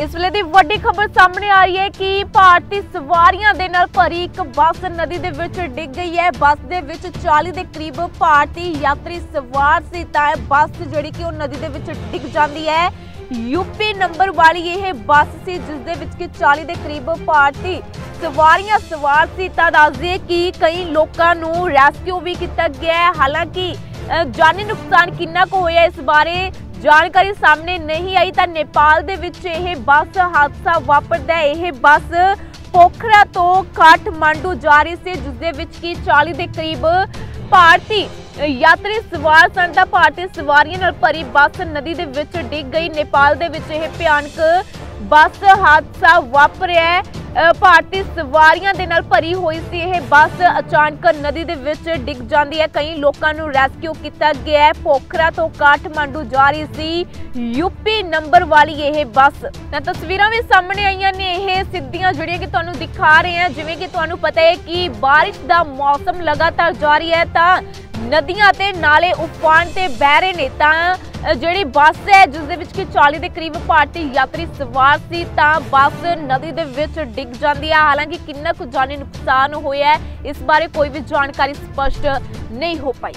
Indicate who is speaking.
Speaker 1: ਇਸ ਵੇਲੇ ਦੀ ਵੱਡੀ ਖਬਰ ਸਾਹਮਣੇ ਆ ਰਹੀ ਹੈ ਕਿ ਭਾਰਤੀ ਸਵਾਰੀਆਂ ਦੇ ਨਾਲ ਭਰੀ ਇੱਕ ਬੱਸ ਨਦੀ ਦੇ ਵਿੱਚ ਡਿੱਗ ਗਈ ਹੈ। ਬੱਸ ਦੇ ਵਿੱਚ 40 ਦੇ ਕਰੀਬ ਭਾਰਤੀ ਯਾਤਰੀ ਸਵਾਰ ਸੀ ਤਾਂ ਬੱਸ ਜਿਹੜੀ ਕਿ ਉਹ ਨਦੀ ਦੇ ਵਿੱਚ ਡਿੱਗ ਜਾਂਦੀ ਹੈ। ਯੂਪੀ ਨੰਬਰ ਵਾਲੀ ਇਹ ਬੱਸ ਸੀ ਜਿਸ ਦੇ ਵਿੱਚ ਕਿ 40 ਦੇ ਕਰੀਬ ਭਾਰਤੀ ਸਵਾਰੀਆਂ ਸਵਾਰ ਸੀ। ਤਾਂ ਦੱਸਦੇ ਕਿ ਕਈ ਲੋਕਾਂ ਨੂੰ ਰੈਸਕਿਊ ਵੀ ਕੀਤਾ ਗਿਆ ਹੈ। ਹਾਲਾਂਕਿ ਅ, ਜਾਨੀ ਨੁਕਸਾਨ ਕਿੰਨਾ ਕੁ ਹੋਇਆ ਇਸ ਬਾਰੇ ਜਾਣਕਾਰੀ ਸਾਹਮਣੇ ਨਹੀਂ ਆਈ ਤਾਂ ਨੇਪਾਲ ਦੇ ਵਿੱਚ ਇਹ ਬੱਸ ਹਾਦਸਾ ਵਾਪਰਦਾ ਇਹ ਬੱਸ ਪੋਖਰਾ ਤੋਂ ਕਾਠਮਾਂਡੂ ਜਾ ਰਹੀ ਸੀ ਜਿਸ ਦੇ ਵਿੱਚ ਕੀ 40 ਦੇ ਕਰੀਬ ਭਾਰਤੀ ਯਾਤਰੀ ਸਵਾਰ ਸਨ ਤਾਂ ਭਾਰਤੀ ਸਵਾਰੀਆਂ ਨਾਲ ਭਰੀ ਬੱਸ ਨਦੀ ਦੇ ਵਿੱਚ ਡਿੱਗ ਗਈ। ਨੇਪਾਲ ਦੇ ਵਿੱਚ ਇਹ ਭਿਆਨਕ ਬੱਸ ਹਾਦਸਾ ਵਾਪਰਿਆ ਭਾਰਤੀ ਸਵਾਰੀਆਂ ਦੇ ਨਾਲ ਭਰੀ ਹੋਈ ਸੀ ਇਹ ਬੱਸ ਅਚਾਨਕ ਨਦੀ ਦੇ ਵਿੱਚ ਡਿੱਗ ਜਾਂਦੀ ਹੈ। ਕਈ ਲੋਕਾਂ ਨੂੰ ਰੈਸਕਿਊ ਕੀਤਾ ਗਿਆ ਹੈ। ਪੋਖਰਾ ਤੋਂ ਕਾਠਮਾਂਡੂ ਜਾ ਰਹੀ ਸੀ ਯੂਪੀ ਨੰਬਰ ਵਾਲੀ ਇਹ ਬੱਸ। ਤਾਂ ਤਸਵੀਰਾਂ ਵੀ ਸਾਹਮਣੇ ਆਈਆਂ ਨੇ। ਇਹ ਸਿੱਧੀਆਂ ਜਿਹੜੀਆਂ ਕਿ ਤੁਹਾਨੂੰ ਦਿਖਾ ਰਹੇ ਹਾਂ। ਜਿਵੇਂ ਕਿ ਤੁਹਾਨੂੰ ਪਤਾ ਹੈ ਕਿ ਬਾਰਿਸ਼ ਦਾ ਮੌਸਮ ਲਗਾਤਾਰ ਜਾਰੀ ਹੈ। ਤਾਂ ਨਦੀਆਂ ਤੇ ਨਾਲੇ ਉਫਾਨ ਤੇ ਬਹਿ ਰਹੇ ਨੇ ਤਾਂ ਜਿਹੜੀ ਬੱਸ ਹੈ, ਜਿਸ ਦੇ ਵਿੱਚ ਕਿ 40 ਦੇ ਕਰੀਬ ਭਾਰਤੀ ਯਾਤਰੀ ਸਵਾਰ ਸੀ, ਤਾਂ ਬੱਸ ਨਦੀ ਦੇ ਵਿੱਚ ਡਿੱਗ ਜਾਂਦੀ ਹੈ। ਹਾਲਾਂਕਿ ਕਿੰਨਾ ਕੁ ਜਾਨੀ ਨੁਕਸਾਨ ਹੋਇਆ ਇਸ ਬਾਰੇ ਕੋਈ ਵੀ ਜਾਣਕਾਰੀ ਸਪਸ਼ਟ ਨਹੀਂ ਹੋ ਪਾਈ।